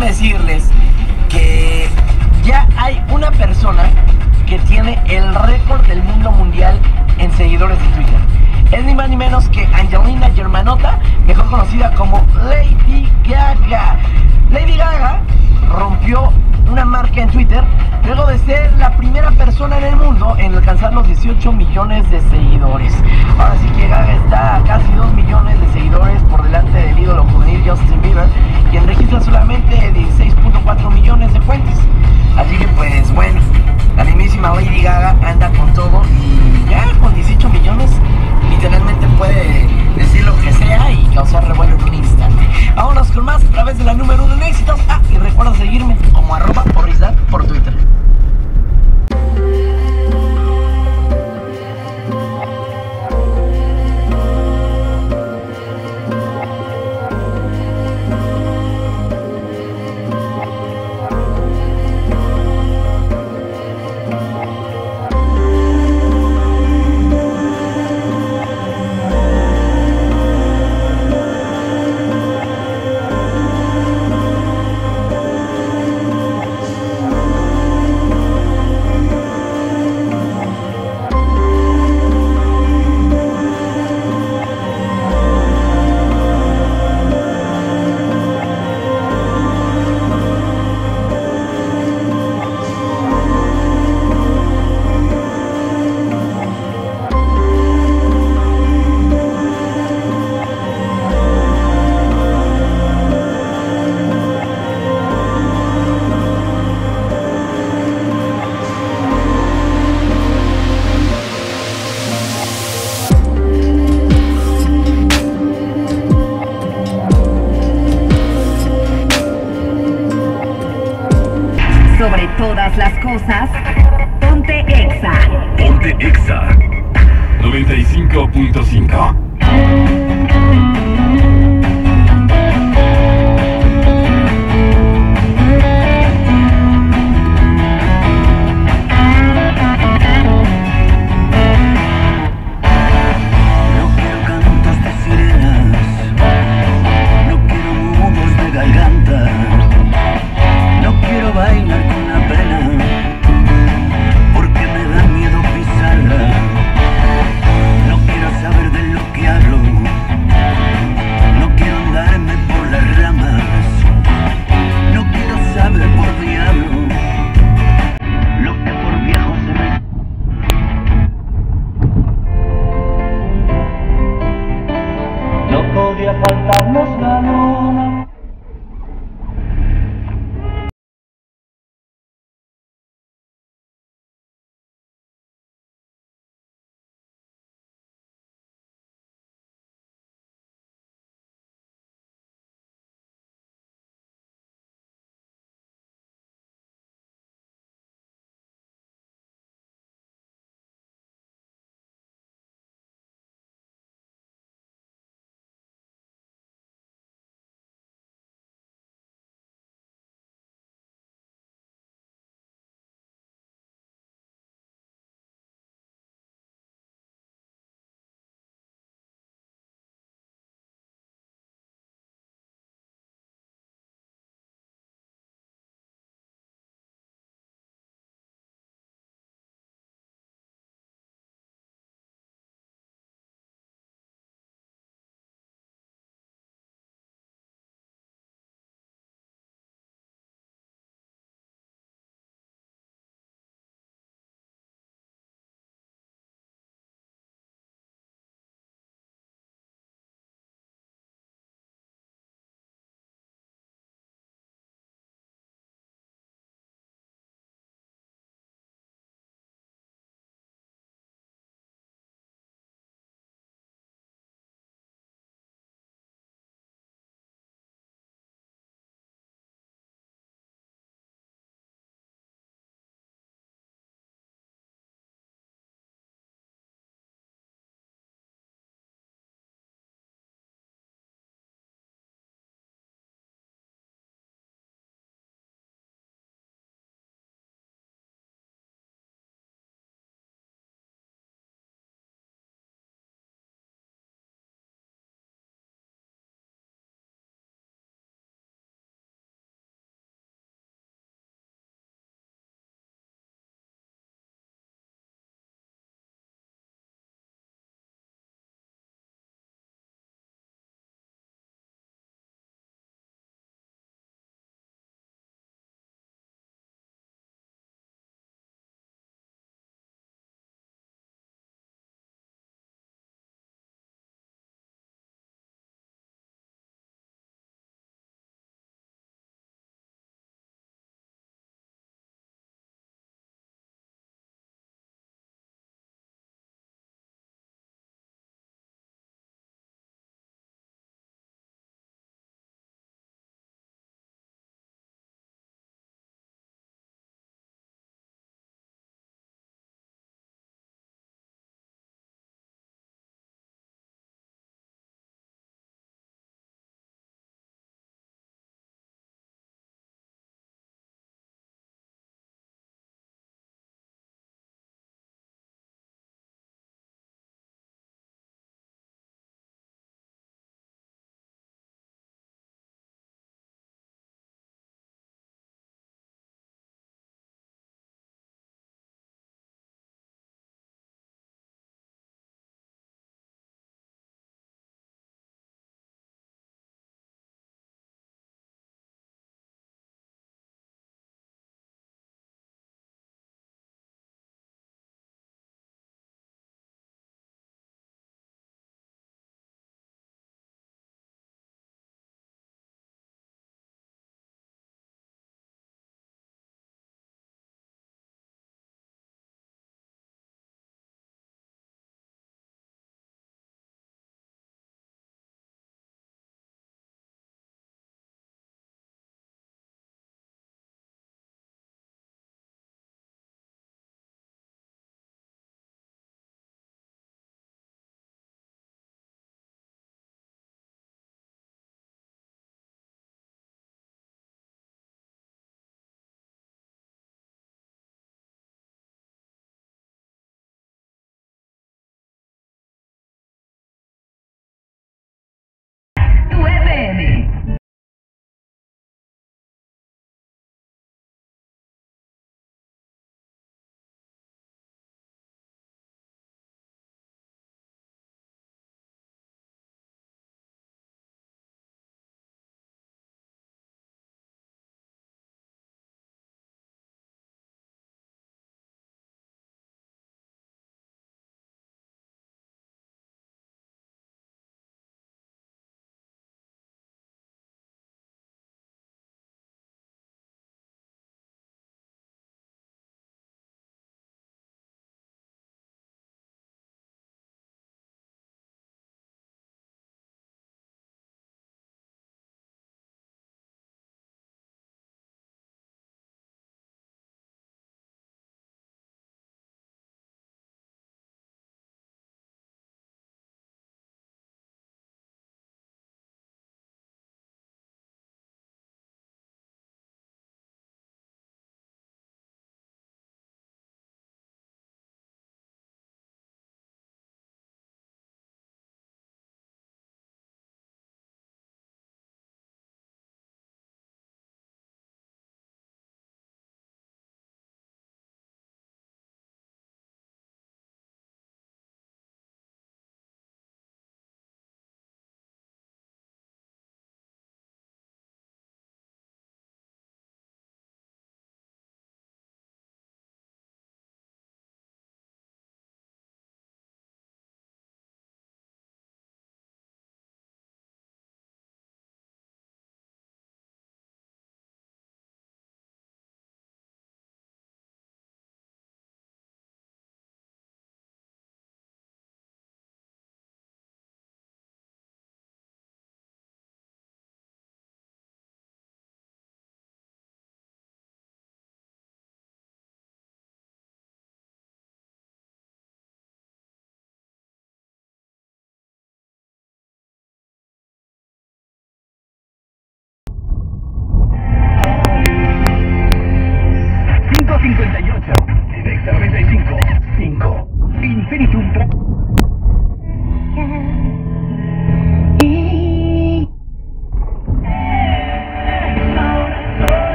Decirles que ya hay una persona que tiene el récord del mundo mundial en seguidores de Twitter. Es ni más ni menos que Angelina Germanota, mejor conocida como Lady Gaga. Lady Gaga rompió una marca en Twitter luego de ser la primera persona en el mundo en alcanzar los 18 millones de seguidores. Ahora sí que Gaga está a casi 2 millones de seguidores por delante del ídolo juvenil Justin Bieber, quien registra solamente 16.4 millones de fuentes. Así que pues bueno, la mismísima Lady Gaga anda con todo y ya con 18 millones literalmente puede decir lo que sea y causar revuelo en un instante. Vámonos con más a través de la número uno en éxitos. Ah, y recuerda seguirme como arroba por Twitter. Todas las cosas, ponte Exa. Ponte Exa 95.5.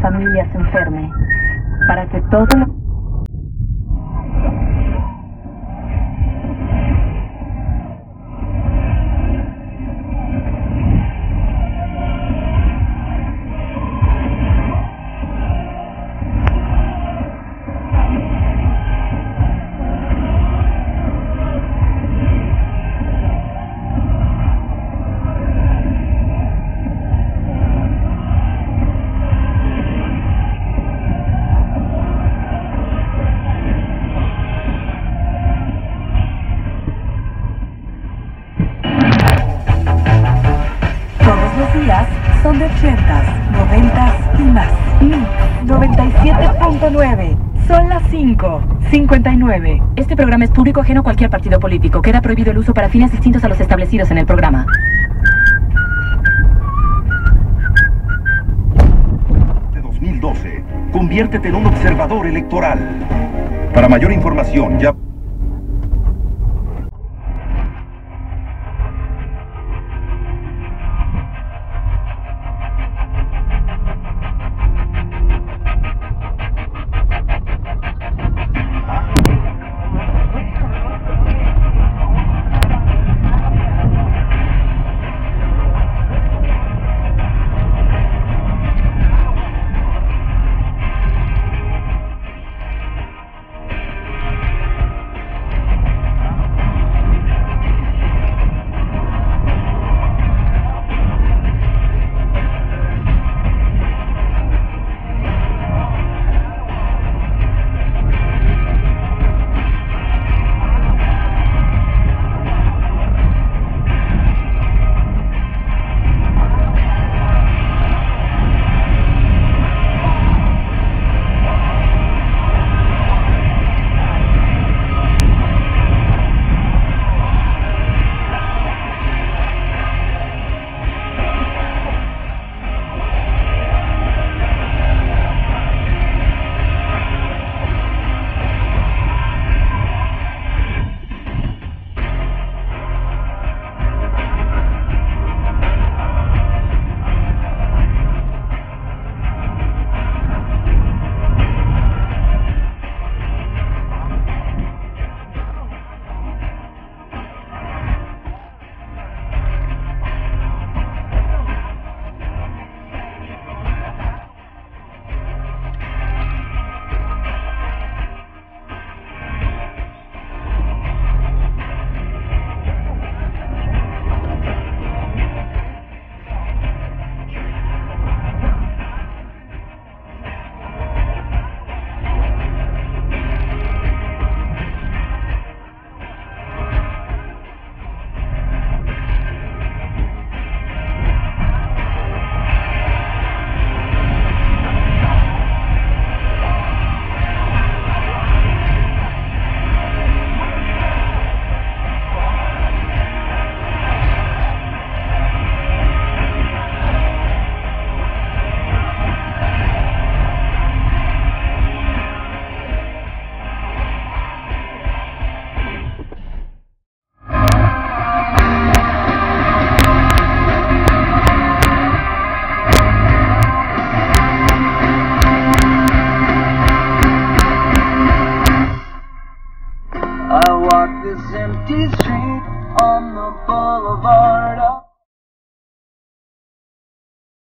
familia se enferme, para que todos los... 59. Este programa es público ajeno a cualquier partido político. Queda prohibido el uso para fines distintos a los establecidos en el programa. de 2012. Conviértete en un observador electoral. Para mayor información, ya...